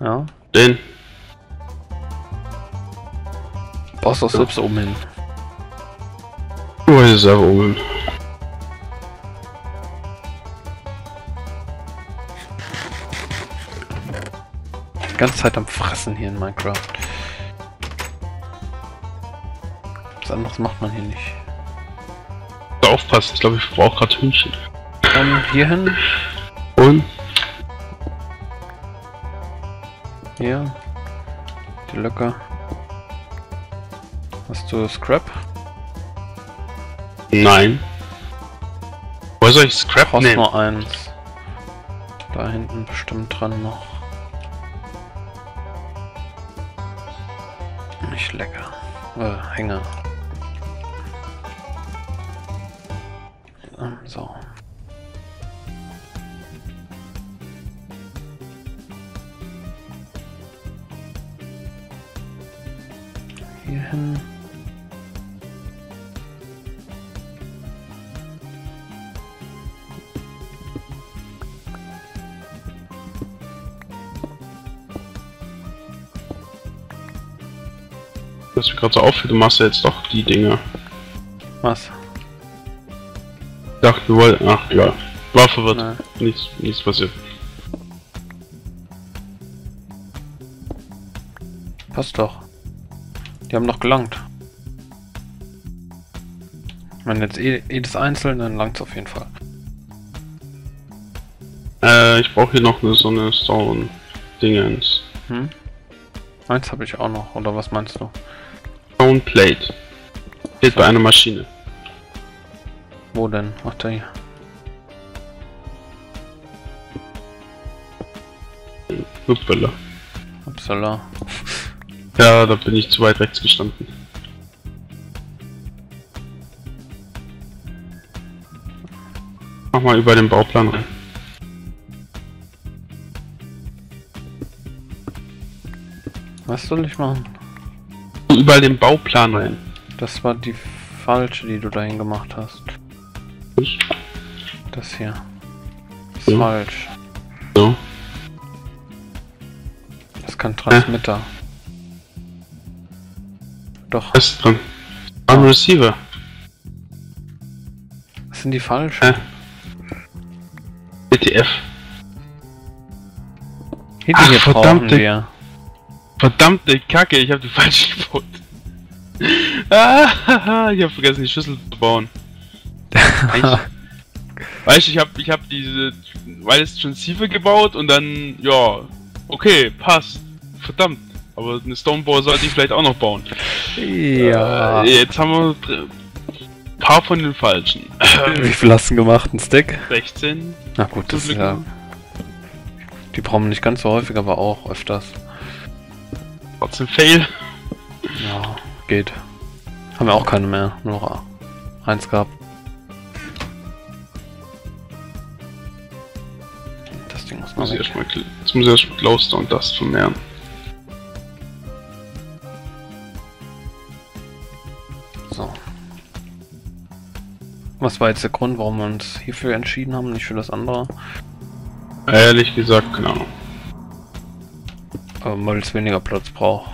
Ja. Den. Baust doch selbst oben hin. Oh, hier ist er oben. Die ganze Zeit am Fressen hier in Minecraft. Was anderes macht man hier nicht. Aufpassen, ich glaube, ich brauche gerade Hühnchen. Dann hier hin. Und? Hier. Die Löcke. Hast du Scrap? Nein. Wo soll ich Scrap Brauchst nehmen? nur eins. Da hinten bestimmt dran noch. Nicht lecker. Äh, Hänger. Hier hin. Das mir gerade so auffällt, du machst ja jetzt doch die Dinge. Was? Ich dachte, wir wollten. Ach, egal. War verwirrt. Nein. Nichts, nichts passiert. Passt doch. Die haben doch gelangt. Wenn jetzt eh, jedes einzeln, dann langt's auf jeden Fall. Äh, ich brauche hier noch eine, so eine Stone-Dingens. Hm? Eins habe ich auch noch, oder was meinst du? Stone Plate. Steht bei einer Maschine. Wo denn? Ach, da hier. Upsala. Upsala. Ja, da bin ich zu weit rechts gestanden. Mach mal über den Bauplan rein. Was soll ich machen? Über den Bauplan rein. Das war die falsche, die du dahin gemacht hast. Das hier. Das ist Ja. falsch. So. Das kann Transmitter. Doch, Was ist dran? Ein Receiver. das sind die falschen. Hä? ETF. Ach, hier verdammte- wir. Verdammte Kacke, ich habe die falsche gebaut. Ah, ich habe vergessen, die Schüssel zu bauen. Weißt du, ich habe ich hab diese Wireless Transceiver gebaut und dann, ja, okay, passt. Verdammt. Aber eine Stoneball sollte ich vielleicht auch noch bauen. Ja. Äh, jetzt haben wir dr- paar von den falschen. Wie viel hast du gemacht? Ein Stick? 16. Na gut, das ist ja. Die brauchen wir nicht ganz so häufig, aber auch öfters. Trotzdem Fail. Ja, geht. Haben wir auch keine mehr. Nur noch eins gehabt. Das Ding muss man jetzt muss ich erstmal Glowstone Dust vermehren. Was war jetzt der Grund, warum wir uns hierfür entschieden haben, nicht für das andere? Ehrlich gesagt, keine Ahnung. Ähm, weil es weniger Platz braucht.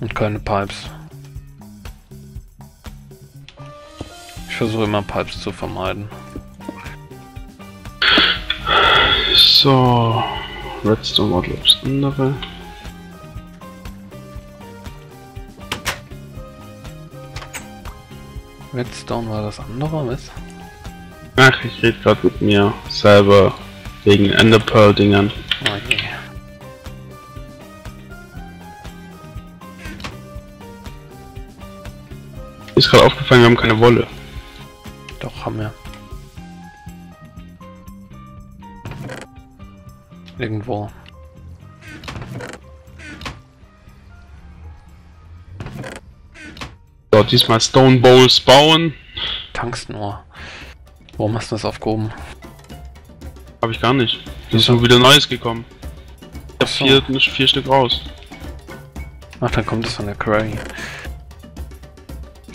Und keine Pipes. Ich versuche immer Pipes zu vermeiden. So. Redstone war glaube ich das andere. Redstone war das andere, was? Ach, ich rede gerade mit mir selber wegen Enderpearl-Dingern. Oh je. Ist gerade aufgefallen, wir haben keine Wolle. Doch, haben wir. Irgendwo. So, diesmal Stone Bowls bauen. Tungsten-Ohr. Warum hast du das aufgehoben? Habe ich gar nicht. Da ist schon wieder Neues gekommen. Ich so. habe vier, vier Stück raus. Ach, dann kommt es von der Quarry.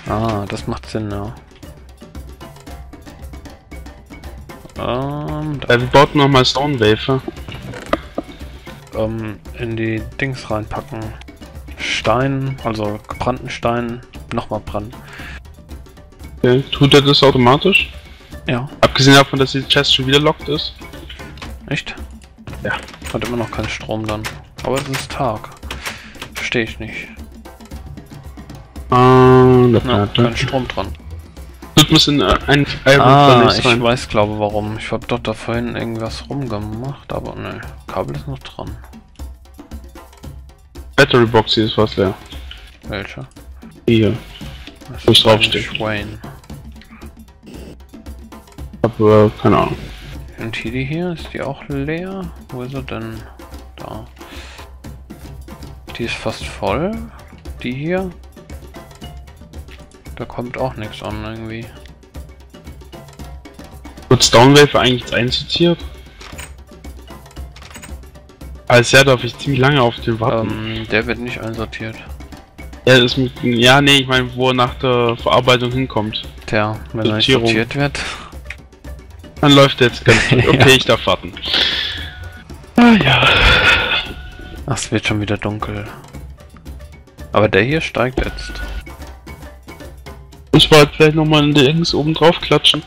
Ah, das macht Sinn, ja. Ähm, Äh, wir bauten nochmal Stone Wafer. ähm, in die Dings reinpacken. Stein, also gebrannten Stein, nochmal brennen. Okay. Tut er das automatisch? Ja, Abgesehen davon, dass die Chest schon wieder locked ist. echt? Ja. Hat immer noch keinen Strom dann. Aber es ist Tag. Verstehe ich nicht. Ah, da Ja, kein Strom dran. Tut muss in äh, ein Iron Ah, ich rein. weiß glaube warum. Ich hab doch da vorhin irgendwas rumgemacht, aber ne, Kabel ist noch dran. Battery Box hier ist fast leer. Welche? Hier. Wo ich draufstehe. Schwein. Hab, äh, keine Ahnung. Und hier die hier, ist die auch leer? Wo ist sie denn? Da. Die ist fast voll. Die hier. Da kommt auch nichts an irgendwie. Wird Downwave eigentlich jetzt einsortiert? Als ja, darf ich ziemlich lange auf den warten. Ähm, der wird nicht einsortiert. Ja, das mit, ja, nee, ich meine, wo er nach der Verarbeitung hinkommt. Tja, wenn er sortiert wird. Dann läuft er jetzt ganz gut. Okay, Ja. ich darf warten. Ah ja. Ach, es wird schon wieder dunkel. Aber der hier steigt jetzt. Muss man halt vielleicht nochmal in den Dings oben drauf klatschen.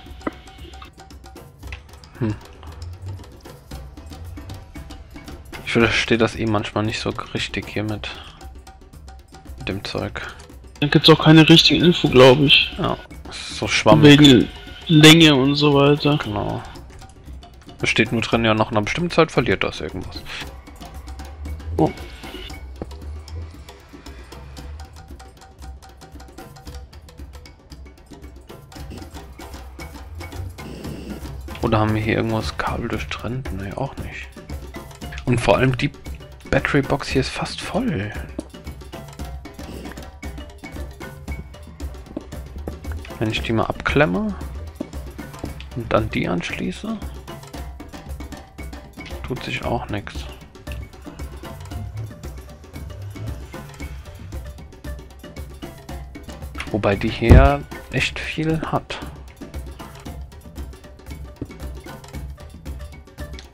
Ich verstehe das eh manchmal nicht so richtig hier mit, dem Zeug. Da gibt's auch keine richtige Info, glaube ich. Ja, so schwammig. Wegen Länge und so weiter. Genau. Es steht nur drin, ja, nach einer bestimmten Zeit verliert das irgendwas. Oh. Oder haben wir hier irgendwas Kabel durchtrennt? Nee, auch nicht. Und vor allem die Battery Box hier ist fast voll. Wenn ich die mal abklemme und dann die anschließe, tut sich auch nichts. Wobei die hier echt viel hat.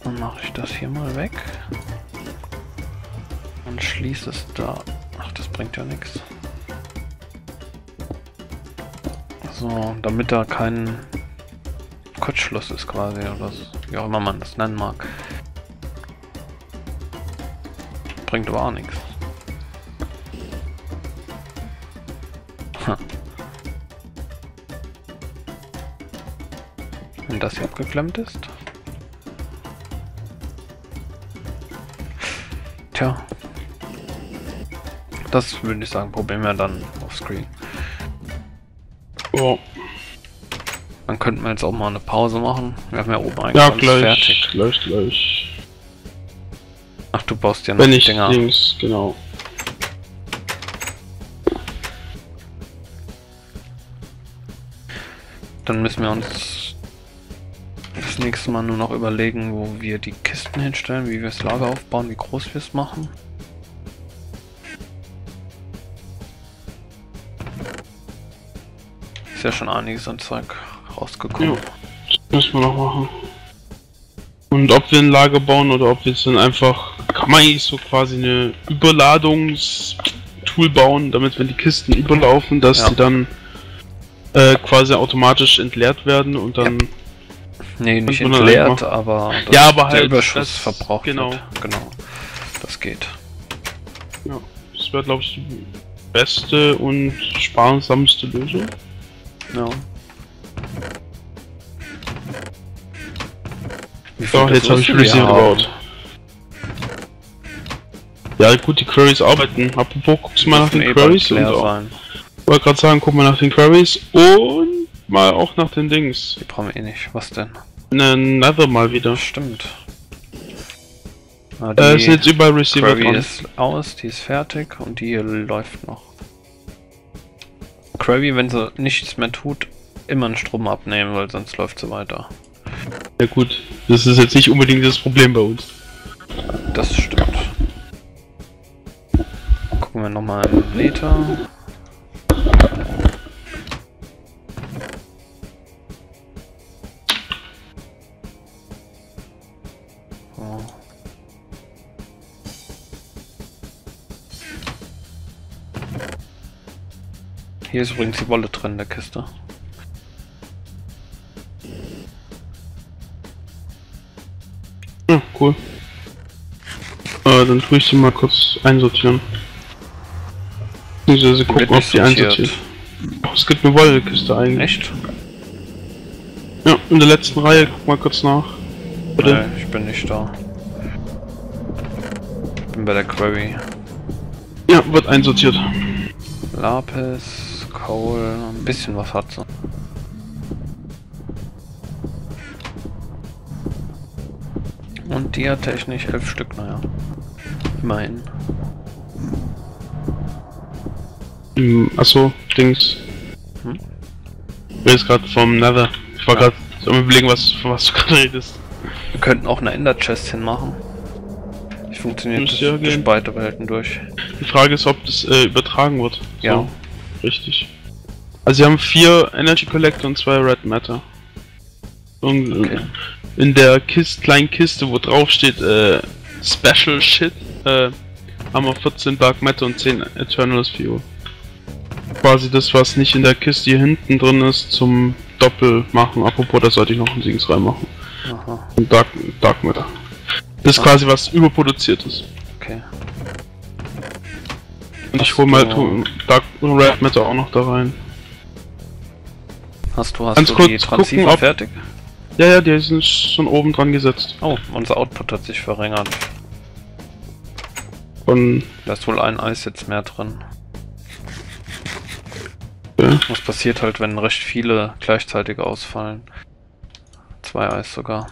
Dann mache ich das hier mal weg. Und schließe es da. Ach, das bringt ja nichts. So, damit da kein Kurzschluss ist quasi, oder wie auch immer man das nennen mag. Bringt aber auch nichts. Ha. Wenn das hier abgeklemmt ist. Tja. Das würde ich sagen, probieren wir dann auf Screen. Oh. Dann könnten wir jetzt auch mal eine Pause machen. Wir haben ja oben eigentlich Ja, gleich, fertig. gleich, gleich. Ach, du baust ja noch Wenn die ich Dinger. links, genau. Dann müssen wir uns das nächste Mal nur noch überlegen, wo wir die Kisten hinstellen, wie wir das Lager aufbauen, wie groß wir es machen. Ja schon einiges an Zeug rausgekommen. Ja. Das müssen wir noch machen. Und ob wir ein Lager bauen oder ob wir jetzt dann einfach. Kann man eigentlich so quasi eine Überladungstool bauen, damit wenn die Kisten überlaufen, dass Ja. die dann äh, quasi automatisch entleert werden und dann. Nee, nicht entleert, aber, Ja, aber der halt, Überschuss das- verbraucht genau. wird. Genau. Das geht. Ja, das wäre glaube ich die beste und sparsamste Lösung. Ja. So, jetzt habe ich haben? gebaut. Ja gut, die Queries arbeiten. Apropos, guckst du mal nach den Queries und auch. wollte gerade sagen, guck mal nach den Queries und mal auch nach den Dings. Die brauchen wir eh nicht. Was denn? Ne, Nether mal wieder. Stimmt. Ah, Äh, ist jetzt überall Receiver Query dran. ist aus, die ist fertig und die läuft noch. Query, wenn sie nichts mehr tut, immer einen Strom abnehmen, weil sonst läuft sie weiter. Ja gut, das ist jetzt nicht unbedingt das Problem bei uns. Das stimmt. Gucken wir nochmal im Meter. Hier ist übrigens die Wolle drin in der Kiste. Ja, cool. Äh, dann tue ich sie mal kurz einsortieren. Beziehungsweise gucken, ob die sortiert. einsortiert. Oh, es gibt eine Wollkiste eigentlich. Echt? Ja, in der letzten Reihe, guck mal kurz nach. Bitte. Nee, ich bin nicht da. Bin bei der Query. Ja, wird einsortiert. Lapis, Coal, ein bisschen was hat sie. Und die hat technisch elf Stück, naja. Immerhin. Hm, achso, Dings. Hm? Ich gerade vom Nether. Ich war Ja. gerade so am überlegen, was, von was du gerade redest. Wir könnten auch eine Ender Chest hinmachen. Ich funktioniert das ja durch beide Welten durch. Die Frage ist, ob das äh, übertragen wird. Ja. So, richtig. Also sie haben vier Energy Collector und zwei Red Matter. Und äh, Okay. in der Kist, kleinen Kiste, wo drauf steht äh, Special Shit, äh, haben wir 14 Dark Matter und 10 Eternals Fuel. Quasi das, was nicht in der Kiste hier hinten drin ist, zum Doppel machen. Apropos, da sollte ich noch einen Dings reinmachen. Aha, Ein Dark, Dark Matter. Das ist quasi was überproduziert ist. okay. Und ich hole mal tu- Dark Red Matter auch noch da rein. Hast du, hast Ganz du kurz die gucken, Transceiver ob- fertig? Ja, ja, die sind schon oben dran gesetzt. Oh, unser Output hat sich verringert. Von, Da ist wohl ein Eis jetzt mehr drin. ja. Was passiert halt, wenn recht viele gleichzeitig ausfallen? Zwei Eis sogar.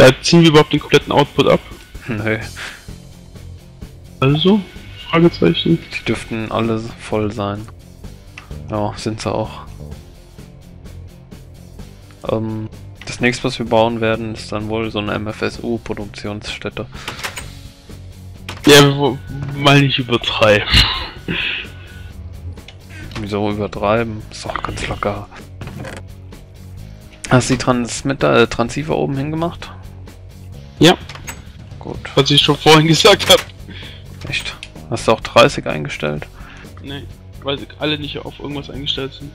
ja, ziehen wir überhaupt den kompletten Output ab? Nö, Also? Fragezeichen. die dürften alle voll sein. Ja, sind sie auch. Ähm, das nächste, was wir bauen werden, ist dann wohl so eine MFSU-Produktionsstätte. Ja, mal nicht übertreiben. Wieso übertreiben? Ist doch ganz locker. Hast du die Transmitter, äh, Transceiver oben hingemacht? Ja, Gut. was ich schon vorhin gesagt habe. Echt? Hast du auch 30 eingestellt? Nee, weil sie alle nicht auf irgendwas eingestellt sind.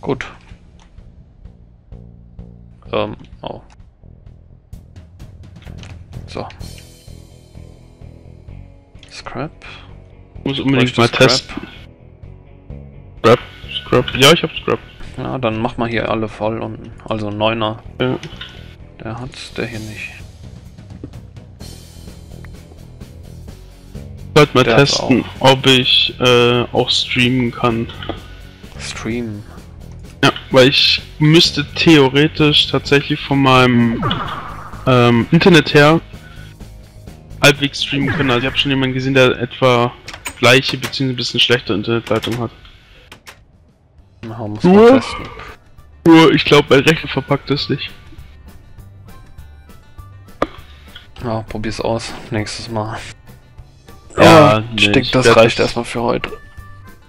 Gut. Ähm, oh. So. Scrap. Muss unbedingt mal Scrap. testen. Scrap, Scrap. Ja, ich hab Scrap. Ja, dann mach mal hier alle voll unten. Also Neuner. Ja. Der hat's, der hier nicht. Ich sollte mal Der testen, ob ich äh, auch streamen kann. Stream. Ja, weil ich müsste theoretisch tatsächlich von meinem ähm, Internet her halbwegs streamen können. Also ich habe schon jemanden gesehen, der etwa gleiche bzw. ein bisschen schlechte Internetleitung hat. Ja, muss Ja. man. Nur ich glaube, mein Rechner verpackt es nicht. Ja, probier's aus. Nächstes Mal. Ja, ich nee, denke, ich das reicht das- erstmal für heute.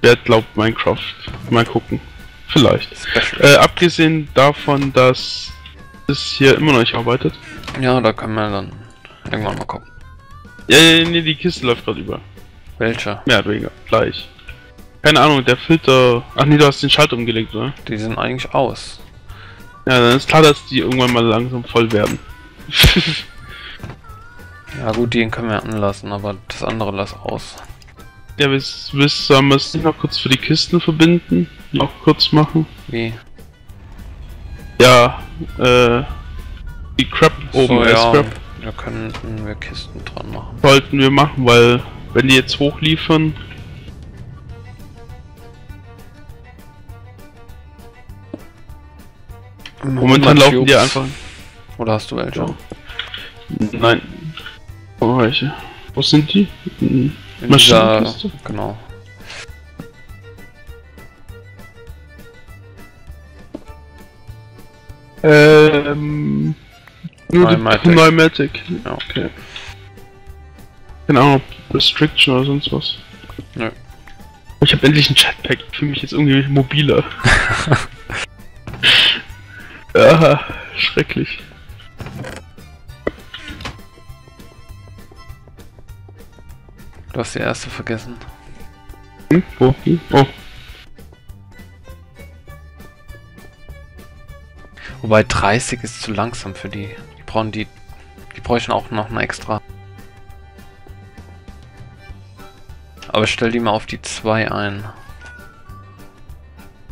Wer glaubt Minecraft? Mal gucken. Vielleicht. Äh, abgesehen davon, dass es hier immer noch nicht arbeitet. Ja, da können wir dann irgendwann mal gucken. Ja, ja, nee, die Kiste läuft gerade über. Welche? Mehr oder weniger. Gleich. Keine Ahnung, der Filter. Ach nee, du hast den Schalter umgelegt, oder? Die sind eigentlich aus. Ja, dann ist klar, dass die irgendwann mal langsam voll werden. Ja gut, den können wir anlassen, aber das andere lass aus. ja, willst, willst wir es nicht noch kurz für die Kisten verbinden? Noch kurz machen? Wie? Ja, äh. Die Crap oben, so, ja, Scrap da könnten wir Kisten dran machen. sollten wir machen, weil wenn die jetzt hochliefern. Momentan 100 laufen die einfach. Oder hast du welche? Ja. Nein. Oh, welche? Wo sind die? Hm. In dieser, Maschinenkiste? genau. Ähm. Nur Pneumatic. die Pneumatic. Ja. Okay. Keine Ahnung, ob Restriction oder sonst was. Nö. Ich Ich habe endlich ein Chatpack. Ich fühle mich jetzt irgendwie mobiler. ja, schrecklich. Du hast die erste vergessen. Hm? Wo? Hm? Oh. Wobei 30 ist zu langsam für die. Die brauchen die. Die bräuchten auch noch eine extra. Aber stell die mal auf die 2 ein.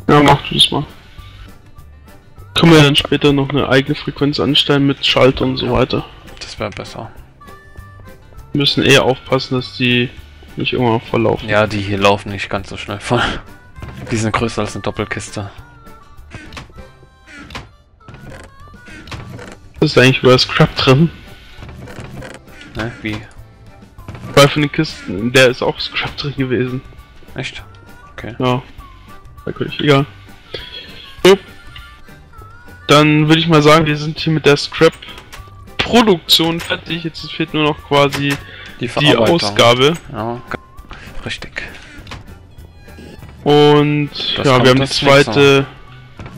Ja, mach du das mal. Können wir dann später noch eine eigene Frequenz anstellen mit Schalter und so weiter. Das wäre besser. Wir müssen eher aufpassen, dass die nicht irgendwann verlaufen. Ja, die hier laufen nicht ganz so schnell voll. Die sind größer als eine Doppelkiste. Das ist eigentlich über Scrap drin. Ne? Wie? Bei von den Kisten, in der ist auch Scrap drin gewesen. Echt? Okay. Ja. Merkwürdig, egal. Dann würde ich mal sagen, wir sind hier mit der Scrap-Produktion fertig. Jetzt fehlt nur noch quasi Die die. Ausgabe. Ja, richtig. Und Das ja, wir haben die zweite,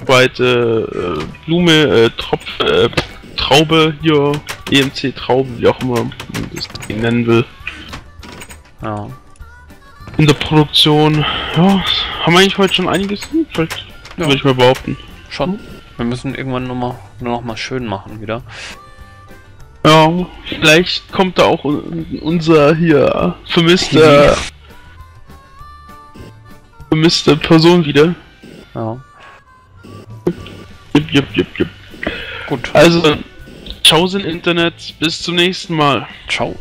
zweite äh, Blume, äh, Tropf, äh, Traube hier, EMC Traube, wie auch immer man das Ding nennen will. Ja. In der Produktion, ja, haben wir eigentlich heute schon einiges hinfällt, Ja. würde ich mal behaupten. Schon. Wir müssen irgendwann nur, mal, nur noch mal schön machen wieder. Ja, vielleicht kommt da auch un- unser hier vermisster, vermisste Person wieder. Ja. Jupp, jupp, jupp, jupp. Gut. Also, ciao im Internet, bis zum nächsten Mal. Ciao.